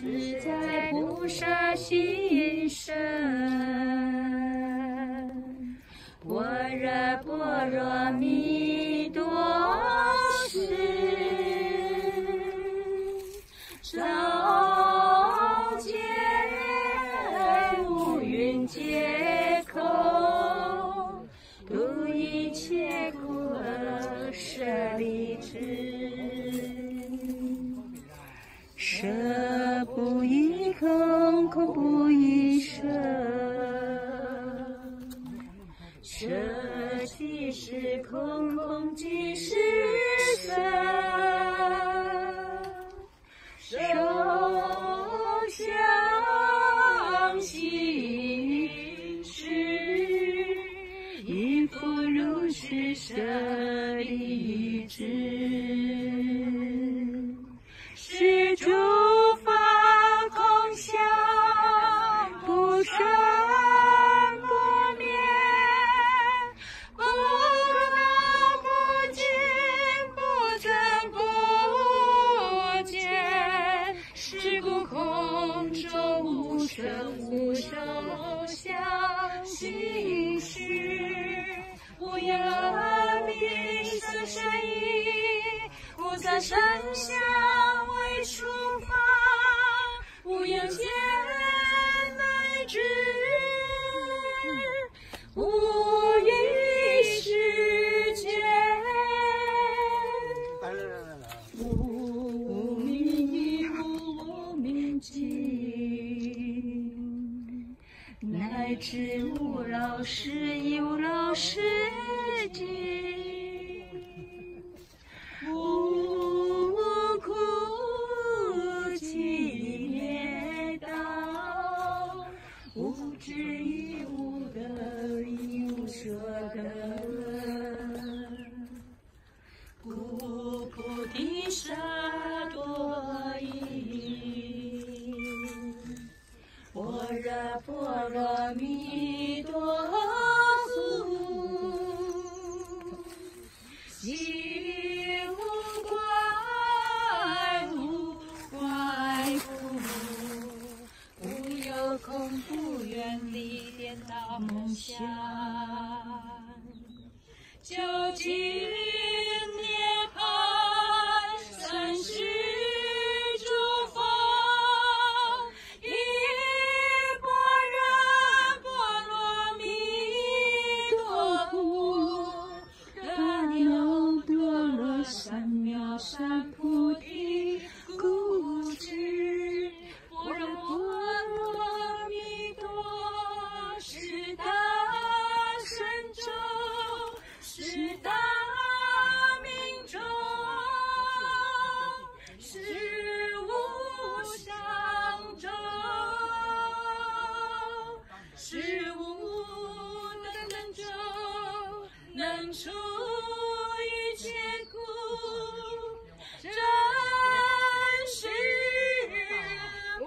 自在菩萨心生，般若波罗蜜多时，照见五蕴皆空，度一切苦厄舍利子。舍不异空，空不异舍，舍即是空，空即是色，受想行识，亦复如是舍利子。无声相心事，乌鸦鸣声声，已不在声下。知无老师有老师经，无无苦集灭道，无智亦无得，亦无所得，故菩提萨。离颠倒梦想，究竟涅槃三世诸佛，依般若波罗蜜多故，得牛多罗三藐三菩除一切苦，真实无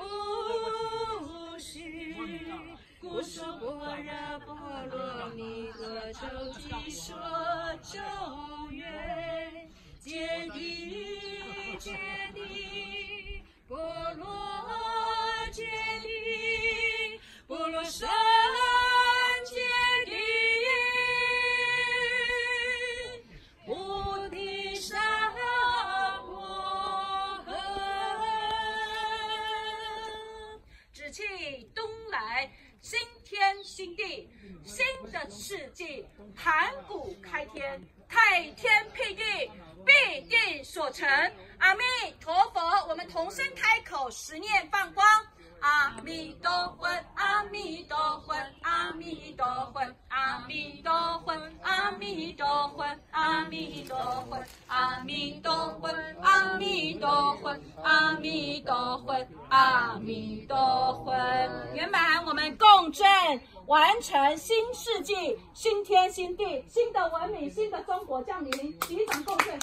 虚。故说般若波罗蜜多咒即，说咒曰：世纪，盘古开天，开天辟地，必定所成。阿弥陀佛，我们同声开口，十念放光。阿弥陀佛，阿弥陀佛，阿弥陀佛，阿弥陀佛，阿弥陀佛，阿弥陀佛，阿弥陀佛，阿弥陀佛，阿弥陀佛，阿弥陀佛。圆满，我们共正，完成新世纪、新天新地、新的文明、新的中国降临，击掌共振。